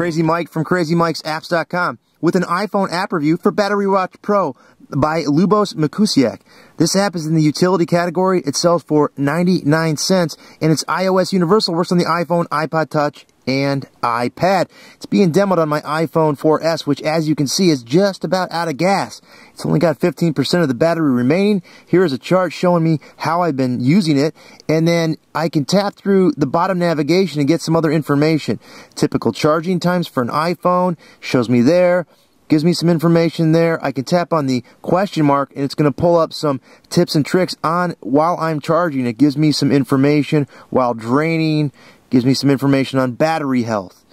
Crazy Mike from CrazyMikesApps.com with an iPhone app review for Battery Watch Pro by Lubos Mikusiak. This app is in the utility category. It sells for 99 cents and it's iOS Universal, works on the iPhone, iPod Touch, and iPad. It's being demoed on my iPhone 4S, which as you can see is just about out of gas. It's only got 15% of the battery remaining. Here is a chart showing me how I've been using it, and then I can tap through the bottom navigation and get some other information. Typical charging times for an iPhone shows me there gives me some information there. I can tap on the question mark and it's going to pull up some tips and tricks on while I'm charging. It gives me some information while draining, gives me some information on battery health.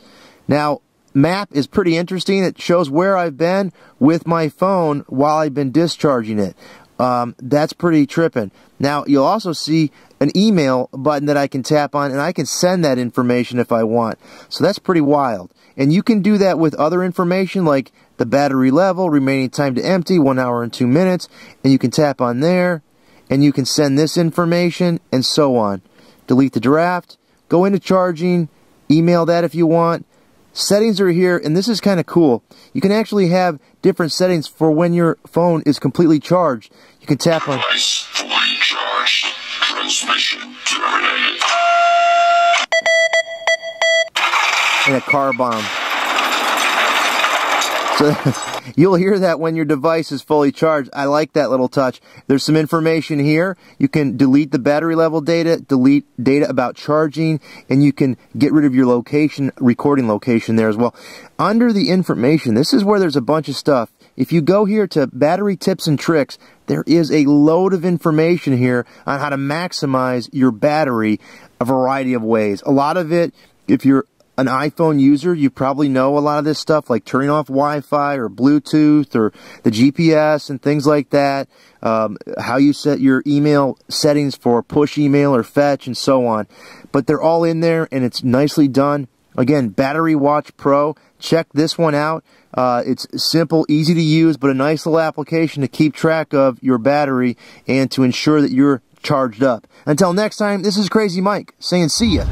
Now, map is pretty interesting. It shows where I've been with my phone while I've been discharging it. Um, that's pretty tripping. Now, you'll also see an email button that I can tap on, and I can send that information if I want. So that's pretty wild. And you can do that with other information like the battery level, remaining time to empty, one hour and two minutes, and you can tap on there, and you can send this information, and so on. Delete the draft, Go into charging, email that if you want. Settings are here, and this is kind of cool. You can actually have different settings for when your phone is completely charged. You can tap on. Fully charged. Transmission terminated. And a car bomb. So you'll hear that when your device is fully charged. I like that little touch. There's some information here. You can delete the battery level data, delete data about charging, and you can get rid of your location, recording location there as well. Under the information, this is where there's a bunch of stuff. If you go here to battery tips and tricks, there is a load of information here on how to maximize your battery a variety of ways. A lot of it, if you're an iPhone user, you probably know a lot of this stuff, like turning off Wi-Fi or Bluetooth or the GPS and things like that. Um, how you set your email settings for push email or fetch and so on. But they're all in there, and it's nicely done. Again, Battery Watch Pro. Check this one out. Uh, it's simple, easy to use, but a nice little application to keep track of your battery and to ensure that you're charged up. Until next time, this is Crazy Mike saying see ya.